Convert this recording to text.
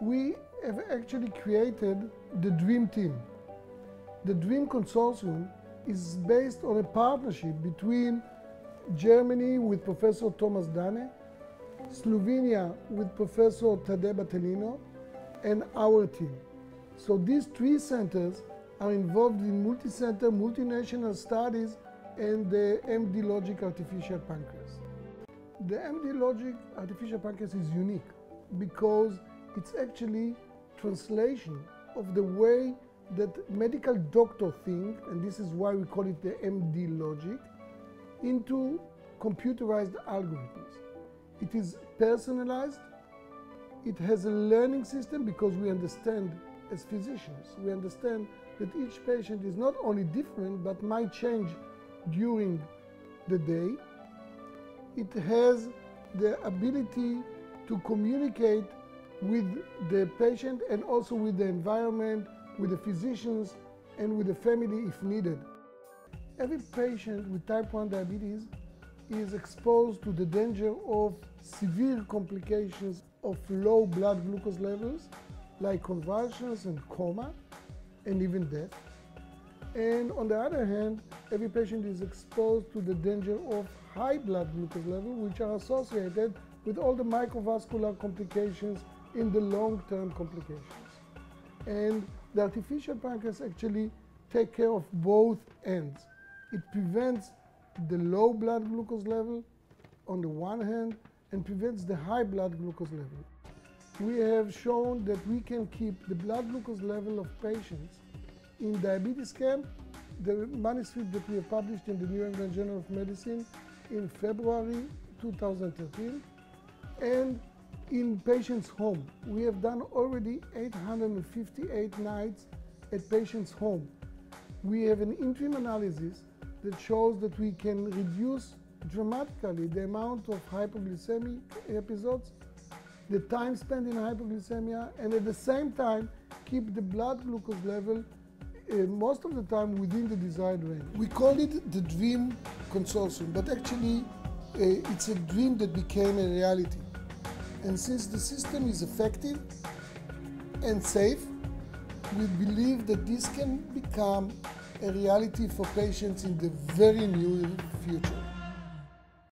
we have actually created the Dream Team. The Dream Consortium is based on a partnership between Germany with Professor Thomas Danne, Slovenia with Professor Tadej Battelino, and our team. So these three centers are involved in multi-center, multinational studies and the MD Logic artificial pancreas. The MD Logic artificial pancreas is unique because it's actually translation of the way that medical doctor think, and this is why we call it the MD Logic, into computerized algorithms. It is personalized, it has a learning system because we understand as physicians, we understand that each patient is not only different but might change during the day. It has the ability to communicate with the patient and also with the environment, with the physicians, and with the family if needed. Every patient with type 1 diabetes is exposed to the danger of severe complications of low blood glucose levels like convulsions and coma and even death. And on the other hand, every patient is exposed to the danger of high blood glucose level, which are associated with all the microvascular complications in the long-term complications. And the artificial pancreas actually take care of both ends. It prevents the low blood glucose level on the one hand and prevents the high blood glucose level. We have shown that we can keep the blood glucose level of patients in diabetes camp, the manuscript that we have published in the New England Journal of Medicine in February 2013, and in patients' home. We have done already 858 nights at patients' home. We have an interim analysis that shows that we can reduce dramatically the amount of hypoglycemic episodes, the time spent in hypoglycemia, and at the same time keep the blood glucose level uh, most of the time within the desired range. We call it the dream consortium, but actually uh, it's a dream that became a reality. And since the system is effective and safe, we believe that this can become a reality for patients in the very near future.